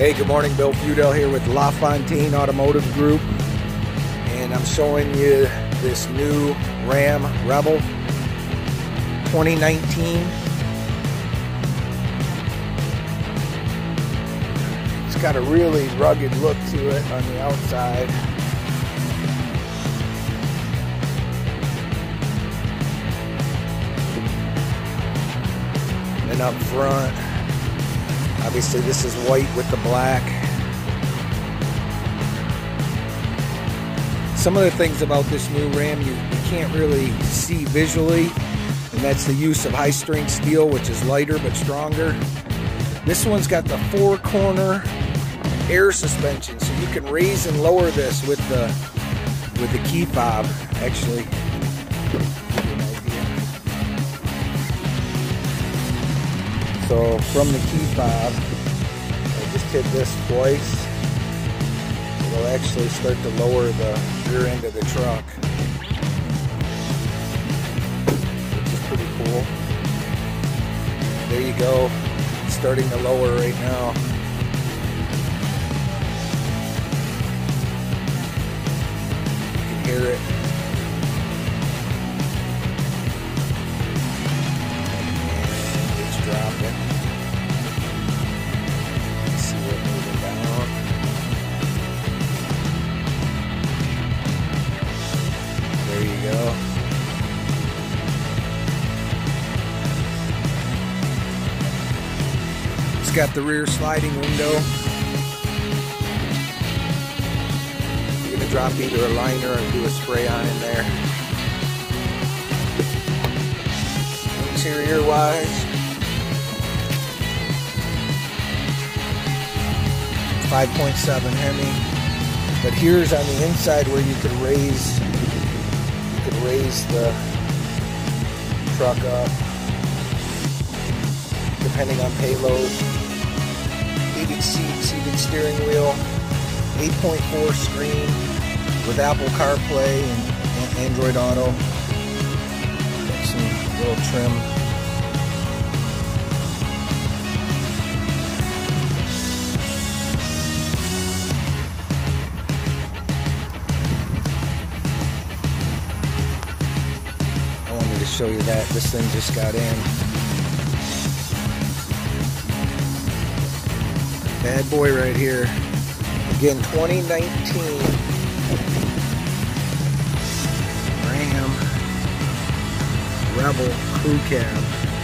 Hey, good morning. Bill Feudale here with LaFontaine Automotive Group. And I'm showing you this new Ram Rebel 2019. It's got a really rugged look to it on the outside. And up front, Obviously this is white with the black. Some of the things about this new Ram you, you can't really see visually, and that's the use of high strength steel, which is lighter but stronger. This one's got the four corner air suspension, so you can raise and lower this with the with the key fob, actually. So from the key fob, I just hit this twice. It'll actually start to lower the rear end of the truck. Which is pretty cool. There you go. It's starting to lower right now. It's got the rear sliding window. You're gonna drop either a liner or do a spray on in there. Interior wise, 5.7 Hemi. But here's on the inside where you could raise you could raise the truck up depending on payload. Heated seats, heated steering wheel, 8.4 screen with Apple CarPlay and Android Auto. Got some little trim I wanted to show you that. This thing just got in. Bad boy right here. Again, 2019 Ram Rebel Crew Cab.